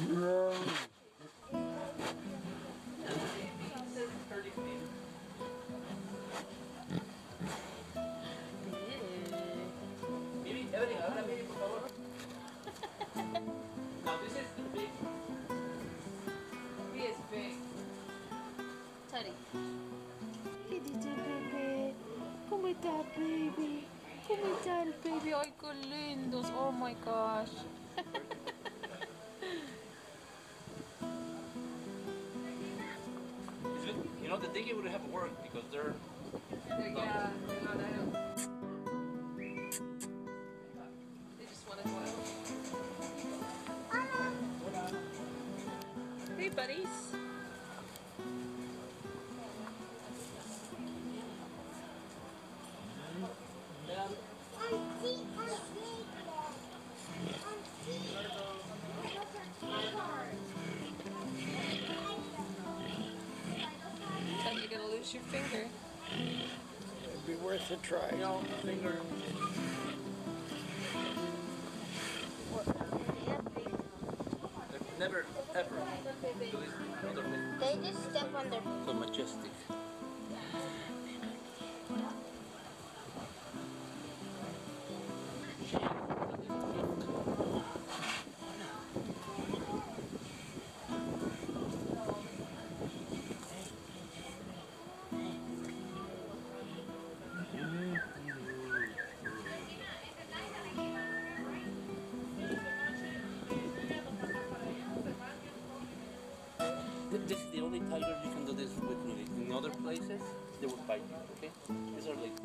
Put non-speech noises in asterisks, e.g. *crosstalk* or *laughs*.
now this como está baby? Como está baby? Ai que lindos, oh my gosh. *laughs* know, the diggy would have worked because they're Yeah, no, I know. They just want to go out. Hey, buddies. Lose your finger. It'd be worth a try. you know finger. They've never ever do this other thing. They just step on their So majestic. This is the only tiger you can do this with. In other places, they would bite you. Okay, these are like.